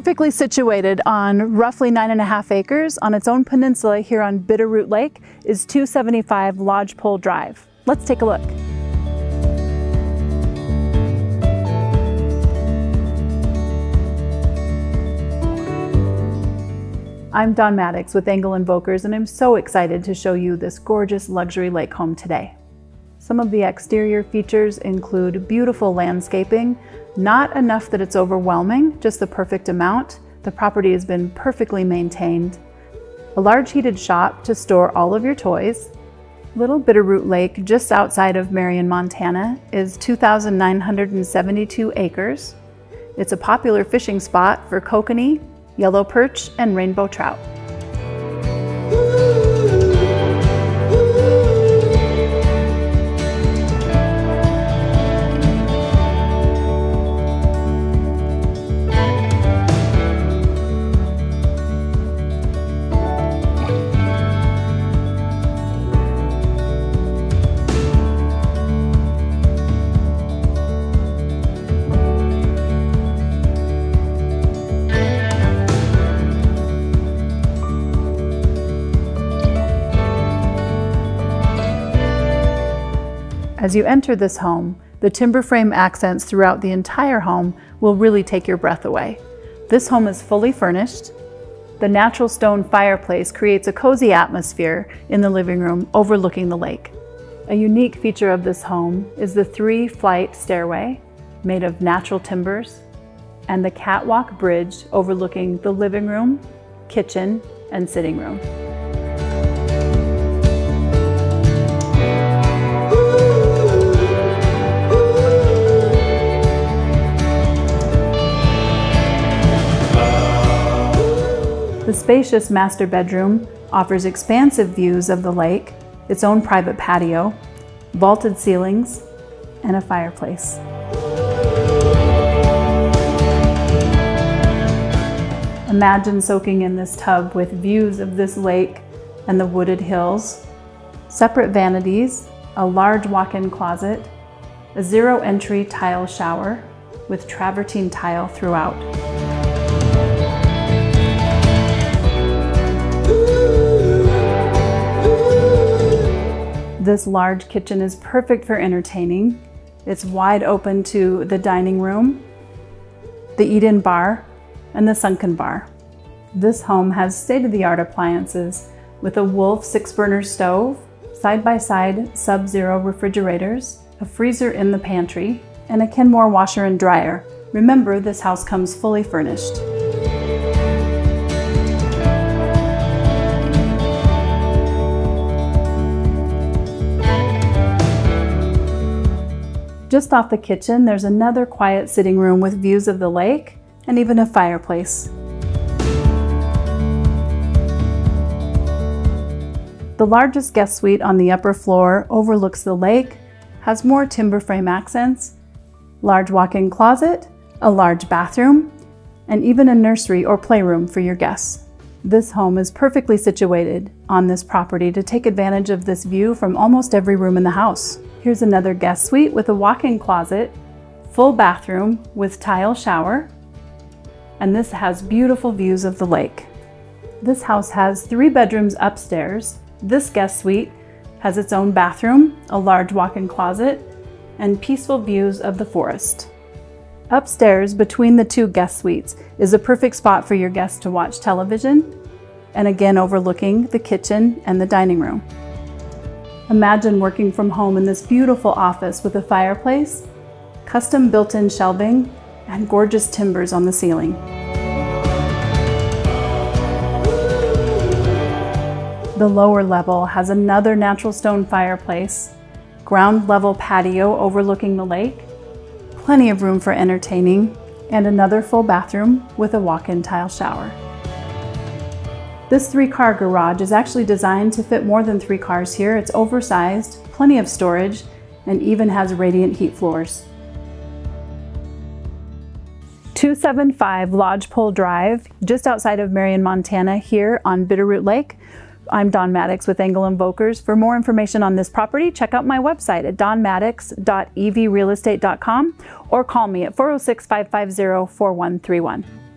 Perfectly situated on roughly nine and a half acres on its own peninsula here on Bitterroot Lake is 275 Lodgepole Drive. Let's take a look. I'm Don Maddox with Engel & Völkers and I'm so excited to show you this gorgeous luxury lake home today. Some of the exterior features include beautiful landscaping, not enough that it's overwhelming, just the perfect amount. The property has been perfectly maintained. A large heated shop to store all of your toys. Little Bitterroot Lake, just outside of Marion, Montana, is 2,972 acres. It's a popular fishing spot for kokanee, yellow perch, and rainbow trout. As you enter this home, the timber frame accents throughout the entire home will really take your breath away. This home is fully furnished. The natural stone fireplace creates a cozy atmosphere in the living room overlooking the lake. A unique feature of this home is the three flight stairway made of natural timbers and the catwalk bridge overlooking the living room, kitchen, and sitting room. Spacious master bedroom offers expansive views of the lake, its own private patio, vaulted ceilings, and a fireplace. Imagine soaking in this tub with views of this lake and the wooded hills, separate vanities, a large walk-in closet, a zero entry tile shower with travertine tile throughout. This large kitchen is perfect for entertaining. It's wide open to the dining room, the eat-in bar, and the sunken bar. This home has state-of-the-art appliances with a Wolf six-burner stove, side-by-side sub-zero refrigerators, a freezer in the pantry, and a Kenmore washer and dryer. Remember, this house comes fully furnished. Just off the kitchen, there's another quiet sitting room with views of the lake and even a fireplace. The largest guest suite on the upper floor overlooks the lake, has more timber frame accents, large walk-in closet, a large bathroom, and even a nursery or playroom for your guests. This home is perfectly situated on this property to take advantage of this view from almost every room in the house. Here's another guest suite with a walk-in closet, full bathroom with tile shower, and this has beautiful views of the lake. This house has three bedrooms upstairs. This guest suite has its own bathroom, a large walk-in closet, and peaceful views of the forest. Upstairs, between the two guest suites, is a perfect spot for your guests to watch television, and again overlooking the kitchen and the dining room. Imagine working from home in this beautiful office with a fireplace, custom built-in shelving, and gorgeous timbers on the ceiling. The lower level has another natural stone fireplace, ground level patio overlooking the lake, plenty of room for entertaining, and another full bathroom with a walk-in tile shower. This three-car garage is actually designed to fit more than three cars here. It's oversized, plenty of storage, and even has radiant heat floors. 275 Lodgepole Drive, just outside of Marion, Montana, here on Bitterroot Lake. I'm Don Maddox with Engel & Völkers. For more information on this property, check out my website at donmaddox.evrealestate.com or call me at 406 550 4131.